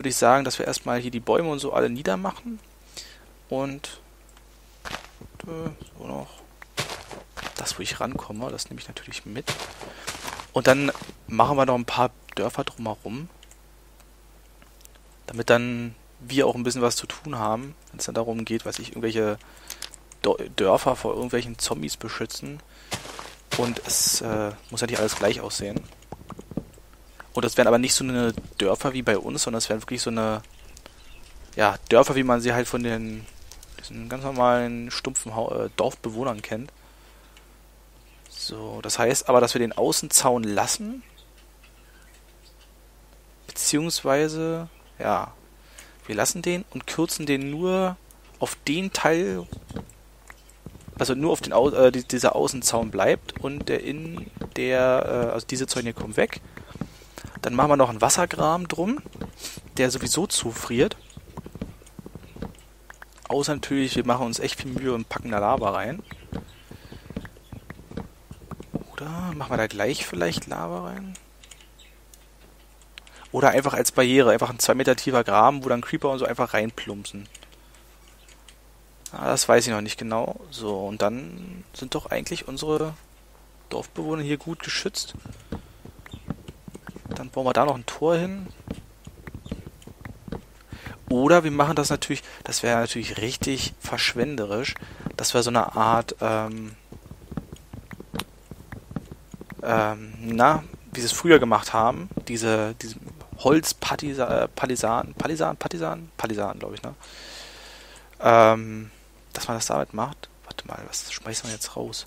würde ich sagen, dass wir erstmal hier die Bäume und so alle niedermachen. Und äh, so noch das, wo ich rankomme, das nehme ich natürlich mit. Und dann machen wir noch ein paar Dörfer drumherum. Damit dann wir auch ein bisschen was zu tun haben, wenn es dann darum geht, weiß ich, irgendwelche Dörfer vor irgendwelchen Zombies beschützen. Und es äh, muss ja nicht alles gleich aussehen. Und das wären aber nicht so eine Dörfer wie bei uns, sondern es wären wirklich so eine, ja, Dörfer, wie man sie halt von den diesen ganz normalen, stumpfen ha äh, Dorfbewohnern kennt. So, das heißt aber, dass wir den Außenzaun lassen. Beziehungsweise, ja, wir lassen den und kürzen den nur auf den Teil, also nur auf den Au äh, dieser Außenzaun bleibt und der in der, äh, also diese Zäune kommen weg. Dann machen wir noch einen Wassergraben drum, der sowieso zufriert. Außer natürlich, wir machen uns echt viel Mühe und packen da Lava rein. Oder machen wir da gleich vielleicht Lava rein? Oder einfach als Barriere, einfach ein 2 Meter tiefer Graben, wo dann Creeper und so einfach reinplumpsen. Ah, das weiß ich noch nicht genau. So, und dann sind doch eigentlich unsere Dorfbewohner hier gut geschützt. Dann bauen wir da noch ein Tor hin. Oder wir machen das natürlich, das wäre natürlich richtig verschwenderisch, dass wir so eine Art, ähm, ähm, na, wie sie es früher gemacht haben, diese, diese Holzpalisaden, Palisaden, Palisaden, Palisaden, Palisaden, glaube ich, ne? Ähm, dass man das damit macht. Warte mal, was schmeißen wir jetzt raus?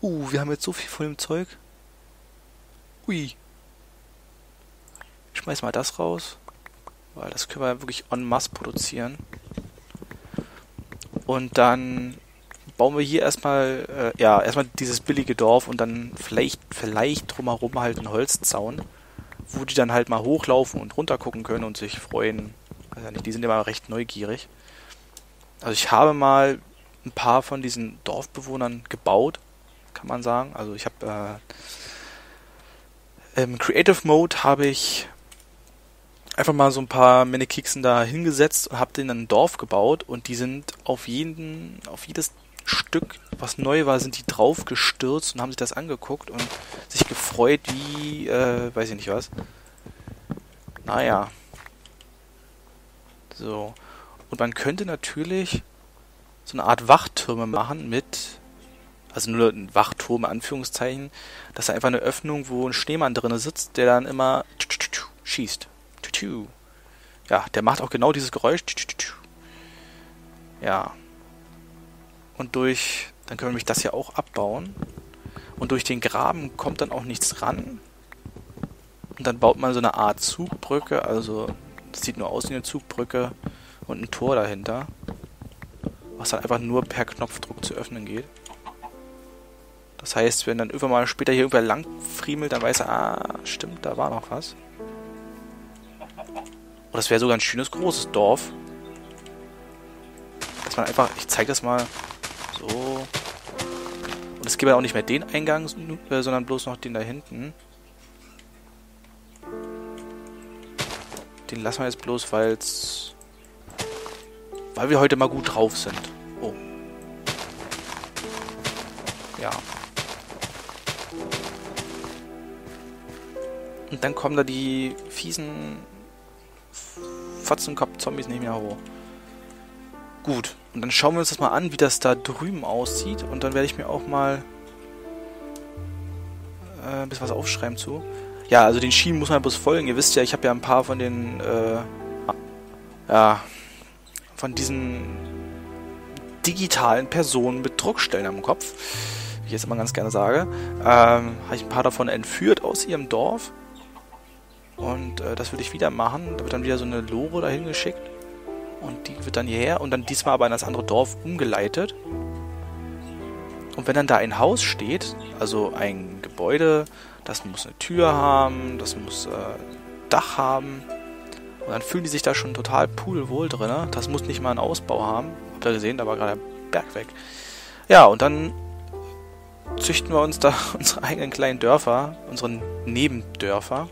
Uh, wir haben jetzt so viel von dem Zeug. Ui. Schmeiß mal das raus. Weil das können wir wirklich en masse produzieren. Und dann bauen wir hier erstmal, äh, ja, erstmal dieses billige Dorf und dann vielleicht, vielleicht drumherum halt einen Holzzaun wo die dann halt mal hochlaufen und runtergucken können und sich freuen. Also nicht, die sind immer recht neugierig. Also ich habe mal ein paar von diesen Dorfbewohnern gebaut, kann man sagen. Also ich habe äh, im Creative Mode habe ich einfach mal so ein paar Minikixen da hingesetzt und habe denen ein Dorf gebaut und die sind auf jeden, auf jedes Stück, was neu war, sind die drauf gestürzt und haben sich das angeguckt und sich gefreut wie, äh, weiß ich nicht was. Naja. So. Und man könnte natürlich so eine Art Wachtürme machen mit, also nur ein Wachturm, Anführungszeichen, das ist einfach eine Öffnung, wo ein Schneemann drin sitzt, der dann immer schießt. Ja, der macht auch genau dieses Geräusch. Ja. Und durch, dann können wir nämlich das hier auch abbauen. Und durch den Graben kommt dann auch nichts ran. Und dann baut man so eine Art Zugbrücke, also das sieht nur aus wie eine Zugbrücke und ein Tor dahinter. Was dann einfach nur per Knopfdruck zu öffnen geht. Das heißt, wenn dann irgendwann mal später hier irgendwer lang friemelt, dann weiß er, ah, stimmt, da war noch was. Und das wäre sogar ein schönes großes Dorf. Dass man einfach, ich zeige das mal, so. Und es gibt ja auch nicht mehr den Eingang, äh, sondern bloß noch den da hinten. Den lassen wir jetzt bloß, weil's... Weil wir heute mal gut drauf sind. Oh. Ja. Und dann kommen da die fiesen Fotzenkopf-Zombies nicht mehr hoch. Gut. Und dann schauen wir uns das mal an, wie das da drüben aussieht. Und dann werde ich mir auch mal äh, ein bisschen was aufschreiben zu. Ja, also den Schienen muss man bloß folgen. Ihr wisst ja, ich habe ja ein paar von den, äh, ja, von diesen digitalen Personen mit Druckstellen am Kopf, wie ich jetzt immer ganz gerne sage, ähm, habe ich ein paar davon entführt aus ihrem Dorf. Und äh, das würde ich wieder machen. Da wird dann wieder so eine Lore dahin geschickt. Und die wird dann hierher und dann diesmal aber in das andere Dorf umgeleitet. Und wenn dann da ein Haus steht, also ein Gebäude, das muss eine Tür haben, das muss äh, Dach haben. Und dann fühlen die sich da schon total pudelwohl drin. Ne? Das muss nicht mal einen Ausbau haben. Habt ihr gesehen, da war gerade der Berg weg. Ja, und dann züchten wir uns da unsere eigenen kleinen Dörfer, unsere Nebendörfer.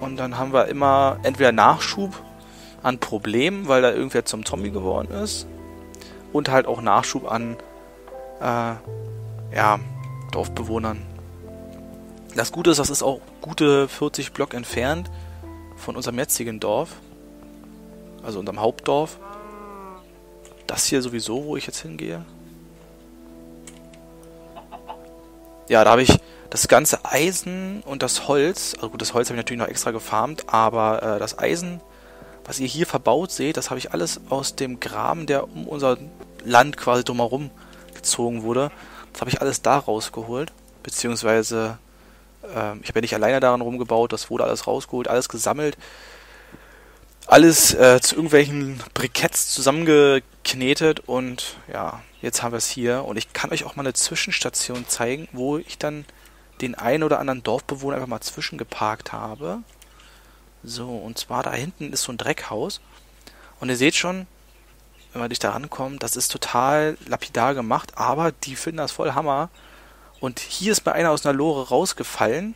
Und dann haben wir immer entweder Nachschub an Problemen, weil da irgendwer zum Zombie geworden ist. Und halt auch Nachschub an äh, ja, Dorfbewohnern. Das Gute ist, das ist auch gute 40 Block entfernt von unserem jetzigen Dorf. Also unserem Hauptdorf. Das hier sowieso, wo ich jetzt hingehe. Ja, da habe ich das ganze Eisen und das Holz, also gut, das Holz habe ich natürlich noch extra gefarmt, aber äh, das Eisen, was ihr hier verbaut seht, das habe ich alles aus dem Graben, der um unser Land quasi drumherum gezogen wurde. Das habe ich alles da rausgeholt, beziehungsweise äh, ich habe ja nicht alleine daran rumgebaut, das wurde alles rausgeholt, alles gesammelt, alles äh, zu irgendwelchen Briketts zusammengeknetet und ja, jetzt haben wir es hier und ich kann euch auch mal eine Zwischenstation zeigen, wo ich dann den einen oder anderen Dorfbewohner einfach mal zwischengeparkt habe. So, und zwar da hinten ist so ein Dreckhaus. Und ihr seht schon, wenn man dich da rankommt, das ist total lapidar gemacht, aber die finden das voll Hammer. Und hier ist mir einer aus einer Lore rausgefallen.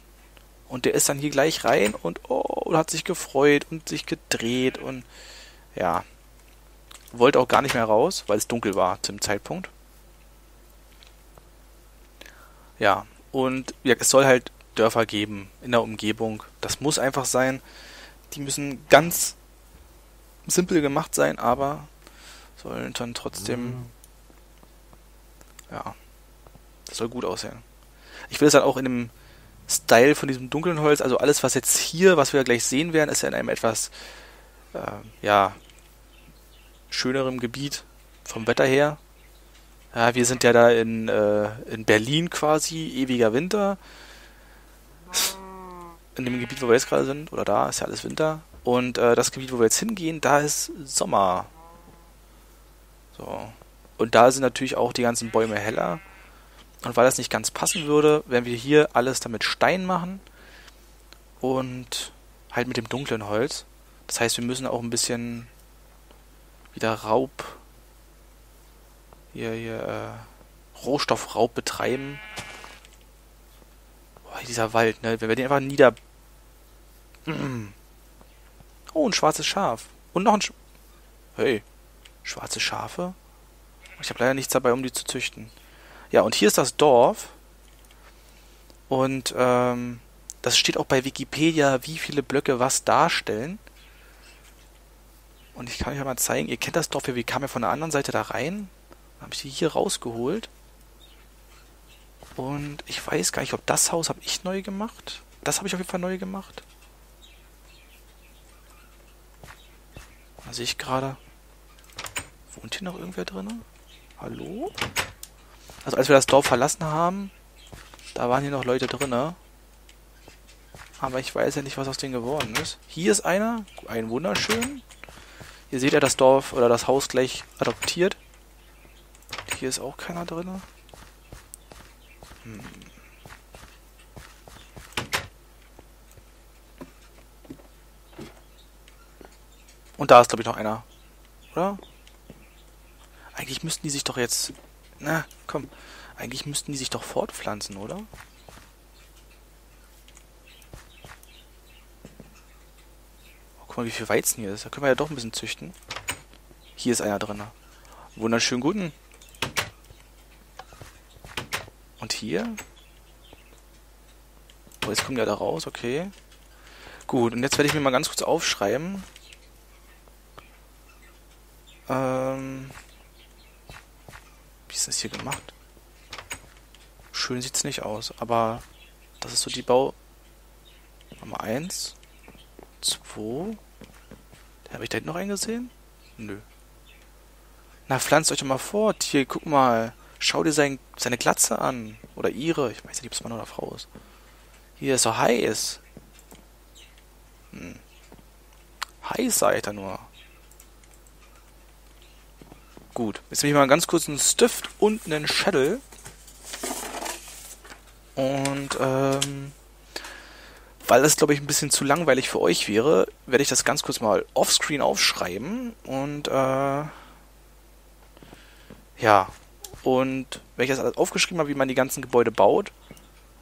Und der ist dann hier gleich rein und oh, und hat sich gefreut und sich gedreht und ja. Wollte auch gar nicht mehr raus, weil es dunkel war zum Zeitpunkt. Ja, und ja, es soll halt Dörfer geben in der Umgebung. Das muss einfach sein. Die müssen ganz simpel gemacht sein, aber sollen dann trotzdem. Mhm. Ja. Das soll gut aussehen. Ich will es dann auch in dem Style von diesem dunklen Holz, also alles, was jetzt hier, was wir gleich sehen werden, ist ja in einem etwas, äh, ja, schönerem Gebiet vom Wetter her. Ja, wir sind ja da in, äh, in Berlin quasi, ewiger Winter. In dem Gebiet, wo wir jetzt gerade sind, oder da ist ja alles Winter. Und äh, das Gebiet, wo wir jetzt hingehen, da ist Sommer. So. Und da sind natürlich auch die ganzen Bäume heller. Und weil das nicht ganz passen würde, werden wir hier alles damit Stein machen. Und halt mit dem dunklen Holz. Das heißt, wir müssen auch ein bisschen wieder Raub hier, hier äh, Rohstoffraub betreiben. Boah, dieser Wald, ne? Wenn wir den einfach nieder... Oh, ein schwarzes Schaf. Und noch ein... Sch hey, schwarze Schafe? Ich habe leider nichts dabei, um die zu züchten. Ja, und hier ist das Dorf. Und ähm, das steht auch bei Wikipedia, wie viele Blöcke was darstellen. Und ich kann euch mal zeigen, ihr kennt das Dorf ja, wie kam er von der anderen Seite da rein? Habe ich die hier rausgeholt. Und ich weiß gar nicht, ob das Haus habe ich neu gemacht. Das habe ich auf jeden Fall neu gemacht. Da sehe ich gerade. Wohnt hier noch irgendwer drin? Hallo? Also als wir das Dorf verlassen haben, da waren hier noch Leute drin. Aber ich weiß ja nicht, was aus denen geworden ist. Hier ist einer. Ein wunderschön. Hier seht ihr das Dorf oder das Haus gleich adoptiert. Hier ist auch keiner drin. Hm. Und da ist, glaube ich, noch einer. Oder? Eigentlich müssten die sich doch jetzt... Na, komm. Eigentlich müssten die sich doch fortpflanzen, oder? Oh, guck mal, wie viel Weizen hier ist. Da können wir ja doch ein bisschen züchten. Hier ist einer drin. Wunderschönen guten. Und hier? Oh, jetzt kommt ja da raus, okay. Gut, und jetzt werde ich mir mal ganz kurz aufschreiben. Ähm, wie ist das hier gemacht? Schön sieht es nicht aus, aber das ist so die Bau... Nummer 1, 2... Habe ich da hinten noch einen gesehen? Nö. Na, pflanzt euch doch mal fort. Hier, guck mal. Schau dir sein, seine Glatze an. Oder ihre. Ich weiß nicht, ob es Mann oder Frau ist. Hier ist so heiß. Hm. Heiß seid ihr nur. Gut. Jetzt nehme ich mal ganz kurz einen Stift und einen Schädel. Und, ähm, weil das, glaube ich, ein bisschen zu langweilig für euch wäre, werde ich das ganz kurz mal offscreen aufschreiben. Und, äh, ja, und wenn ich das alles aufgeschrieben habe, wie man die ganzen Gebäude baut,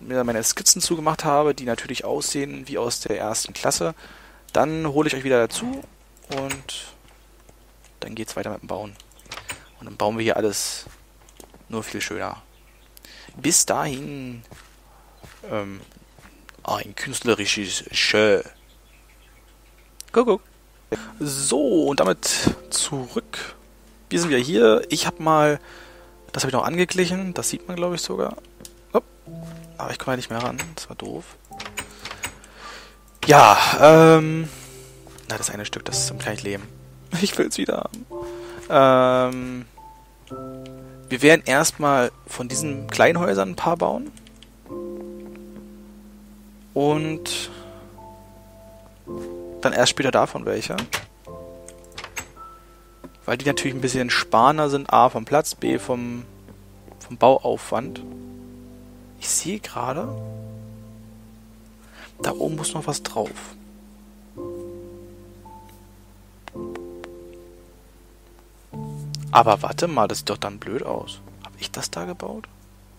mir meine Skizzen zugemacht habe, die natürlich aussehen wie aus der ersten Klasse, dann hole ich euch wieder dazu und dann geht's weiter mit dem Bauen. Und dann bauen wir hier alles nur viel schöner. Bis dahin ähm, ein künstlerisches Schö. Kuckuck. So, und damit zurück. Wir sind wieder hier. Ich habe mal, das habe ich noch angeglichen, das sieht man glaube ich sogar. Oh, aber ich komme ja nicht mehr ran, das war doof. Ja, ähm, na das eine Stück, das ist gleich Leben. Ich will es wieder haben. Ähm, wir werden erstmal von diesen Kleinhäusern ein paar bauen. Und dann erst später davon welche. Weil die natürlich ein bisschen sparender sind. A vom Platz, B vom, vom Bauaufwand. Ich sehe gerade, da oben muss noch was drauf. Aber warte mal, das sieht doch dann blöd aus. Habe ich das da gebaut?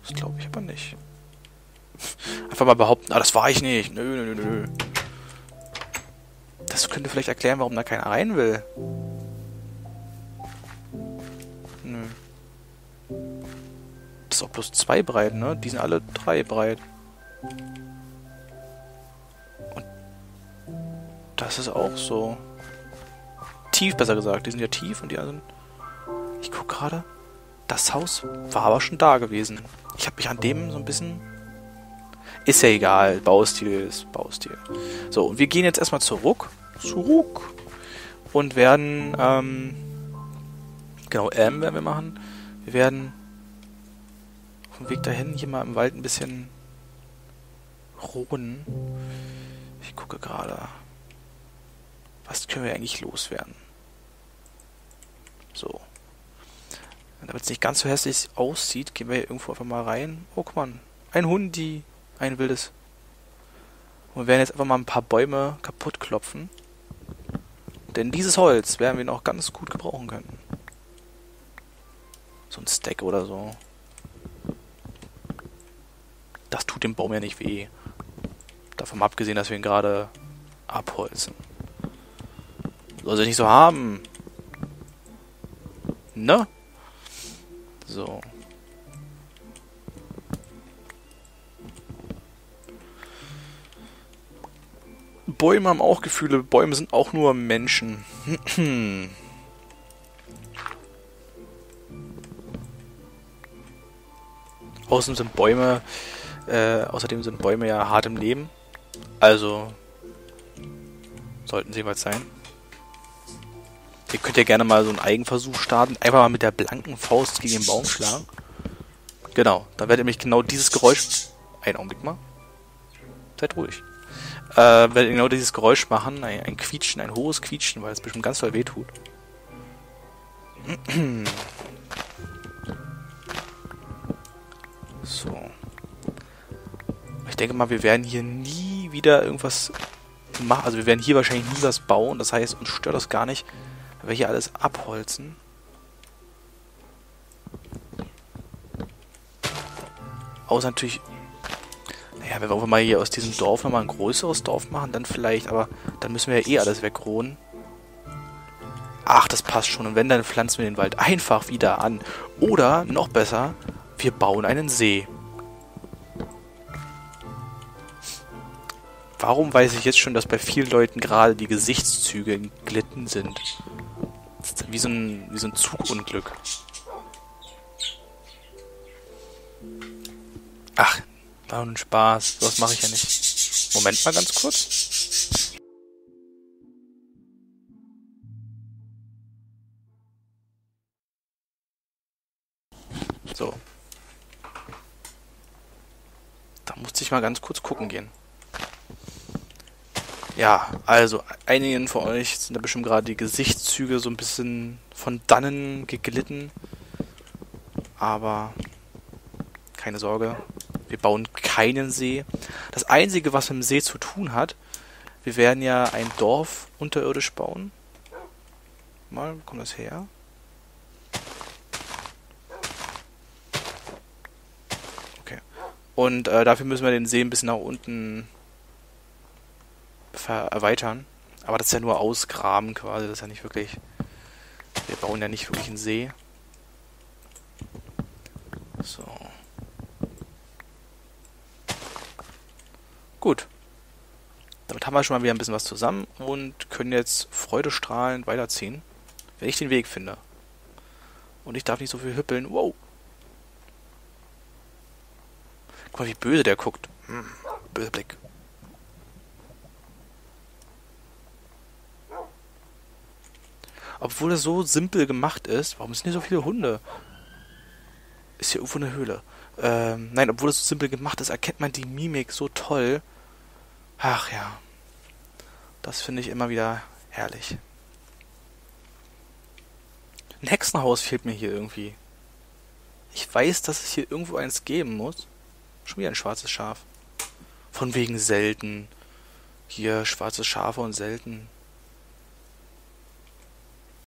Das glaube ich aber nicht. Einfach mal behaupten, ah, das war ich nicht. Nö, nö, nö, nö. Das könnte vielleicht erklären, warum da keiner rein will. Ist auch bloß zwei breit, ne? Die sind alle drei breit. Und das ist auch so. Tief, besser gesagt. Die sind ja tief und die anderen... Ich guck gerade. Das Haus war aber schon da gewesen. Ich habe mich an dem so ein bisschen ist ja egal. Baustil ist Baustil. So, und wir gehen jetzt erstmal zurück. Zurück. Und werden, ähm, genau, M werden wir machen. Wir werden dem Weg dahin hier mal im Wald ein bisschen roden. Ich gucke gerade. Was können wir eigentlich loswerden? So. Damit es nicht ganz so hässlich aussieht, gehen wir hier irgendwo einfach mal rein. Oh, guck mal. Ein Hundi. Ein wildes. Und wir werden jetzt einfach mal ein paar Bäume kaputt klopfen. Denn dieses Holz werden wir noch ganz gut gebrauchen können. So ein Stack oder so. Das tut dem Baum ja nicht weh. Davon abgesehen, dass wir ihn gerade abholzen. Soll sie nicht so haben. Ne? So. Bäume haben auch Gefühle. Bäume sind auch nur Menschen. Außerdem sind Bäume, äh, außerdem sind Bäume ja hart im Leben. Also sollten sie was sein. Ihr könnt ja gerne mal so einen Eigenversuch starten. Einfach mal mit der blanken Faust gegen den Baum schlagen. Genau, da werdet ihr nämlich genau dieses Geräusch... Einen Augenblick mal. Seid ruhig äh, werde genau dieses Geräusch machen, ein, ein, Quietschen, ein hohes Quietschen, weil es bestimmt ganz doll wehtut. So. Denke mal, wir werden hier nie wieder irgendwas machen. Also wir werden hier wahrscheinlich nie was bauen. Das heißt, uns stört das gar nicht, wenn wir hier alles abholzen. Außer natürlich ja, wenn wir mal hier aus diesem Dorf nochmal ein größeres Dorf machen, dann vielleicht, aber dann müssen wir ja eh alles wegrohen. Ach, das passt schon. Und wenn, dann pflanzen wir den Wald einfach wieder an. Oder, noch besser, wir bauen einen See. Warum weiß ich jetzt schon, dass bei vielen Leuten gerade die Gesichtszüge glitten sind? Wie so ein, wie so ein Zugunglück. Ach, war ein Spaß. Das mache ich ja nicht. Moment mal ganz kurz. So. Da musste ich mal ganz kurz gucken gehen. Ja, also einigen von euch sind da bestimmt gerade die Gesichtszüge so ein bisschen von dannen geglitten. Aber keine Sorge, wir bauen keinen See. Das Einzige, was mit dem See zu tun hat, wir werden ja ein Dorf unterirdisch bauen. Mal, wo kommt das her? Okay. Und äh, dafür müssen wir den See ein bisschen nach unten erweitern. Aber das ist ja nur ausgraben quasi, das ist ja nicht wirklich. Wir bauen ja nicht wirklich einen See. So. Gut. Damit haben wir schon mal wieder ein bisschen was zusammen und können jetzt freudestrahlend weiterziehen, wenn ich den Weg finde. Und ich darf nicht so viel hüppeln. Wow. Guck mal, wie böse der guckt. Hm, böser Blick. Obwohl es so simpel gemacht ist, warum sind hier so viele Hunde? Ist hier irgendwo eine Höhle? Ähm, nein, obwohl es so simpel gemacht ist, erkennt man die Mimik so toll. Ach ja. Das finde ich immer wieder herrlich. Ein Hexenhaus fehlt mir hier irgendwie. Ich weiß, dass es hier irgendwo eins geben muss. Schon wieder ein schwarzes Schaf. Von wegen selten. Hier schwarze Schafe und selten.